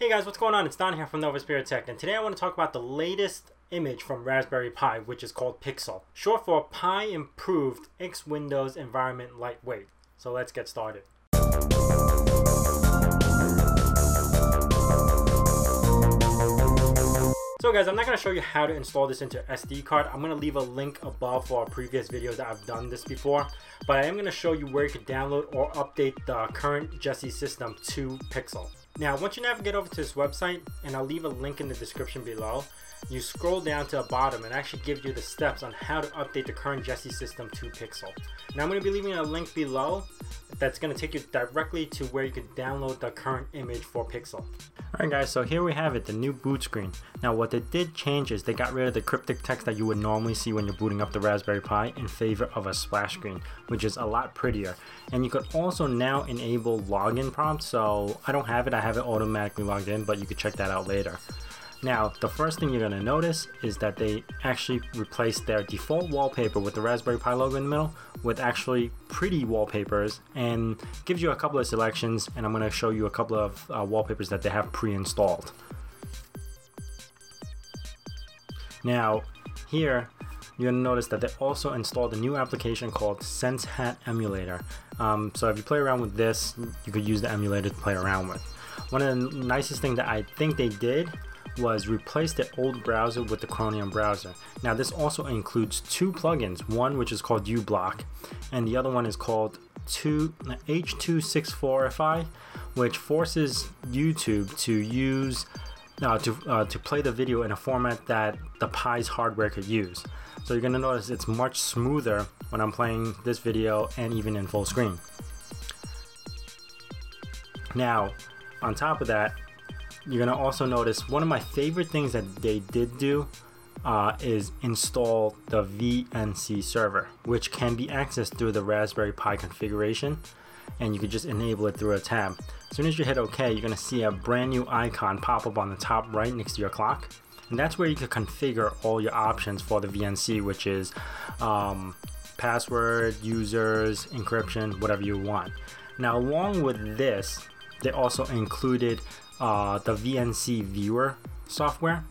Hey guys, what's going on? It's Don here from Novaspirit Tech, and today I want to talk about the latest image from Raspberry Pi, which is called Pixel, short for Pi Improved X Windows Environment Lightweight. So let's get started. So guys, I'm not going to show you how to install this into SD card. I'm going to leave a link above for previous videos that I've done this before. But I am going to show you where you can download or update the current Jessie system to Pixel. Now, once you navigate over to this website, and I'll leave a link in the description below, you scroll down to the bottom and actually gives you the steps on how to update the current Jessie system to Pixel. Now, I'm going to be leaving a link below that's going to take you directly to where you can download the current image for Pixel. Alright guys, so here we have it, the new boot screen. Now what they did change is they got rid of the cryptic text that you would normally see when you're booting up the Raspberry Pi in favor of a splash screen, which is a lot prettier. And you could also now enable login prompts, so I don't have it, I have it automatically logged in, but you could check that out later. Now, the first thing you're going to notice is that they actually replaced their default wallpaper with the Raspberry Pi logo in the middle with actually pretty wallpapers and gives you a couple of selections and I'm going to show you a couple of uh, wallpapers that they have pre-installed. Now, here you're to notice that they also installed a new application called SenseHat Emulator. Um, so if you play around with this, you could use the emulator to play around with. One of the nicest things that I think they did was replace the old browser with the Chromium browser. Now this also includes two plugins, one which is called uBlock and the other one is called h264ify which forces YouTube to use uh, to, uh, to play the video in a format that the Pi's hardware could use. So you're going to notice it's much smoother when I'm playing this video and even in full screen. Now, on top of that, you're gonna also notice one of my favorite things that they did do uh, is install the VNC server, which can be accessed through the Raspberry Pi configuration, and you can just enable it through a tab. As soon as you hit OK, you're gonna see a brand new icon pop up on the top right next to your clock, and that's where you can configure all your options for the VNC, which is um, password, users, encryption, whatever you want. Now, along with this, they also included uh, the VNC Viewer software.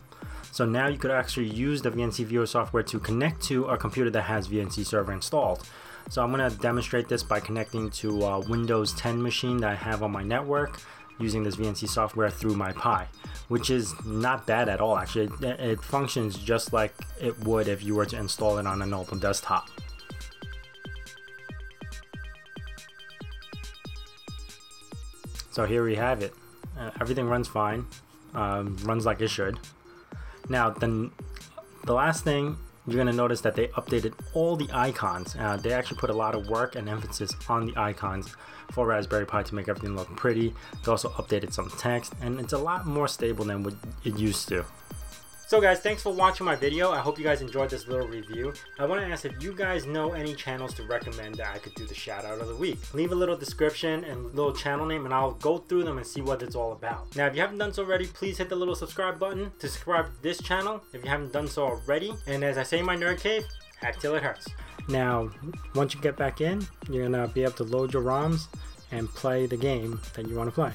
So now you could actually use the VNC Viewer software to connect to a computer that has VNC Server installed. So I'm going to demonstrate this by connecting to a Windows 10 machine that I have on my network using this VNC software through my Pi, which is not bad at all. Actually, it functions just like it would if you were to install it on an open desktop. So here we have it. Uh, everything runs fine, um, runs like it should. Now, then the last thing you're gonna notice that they updated all the icons. Uh, they actually put a lot of work and emphasis on the icons for Raspberry Pi to make everything look pretty. They also updated some text, and it's a lot more stable than what it used to. So guys, thanks for watching my video. I hope you guys enjoyed this little review. I want to ask if you guys know any channels to recommend that I could do the shout out of the week. Leave a little description and little channel name and I'll go through them and see what it's all about. Now, if you haven't done so already, please hit the little subscribe button to subscribe to this channel if you haven't done so already. And as I say in my nerd cave, hack till it hurts. Now, once you get back in, you're gonna be able to load your ROMs and play the game that you want to play.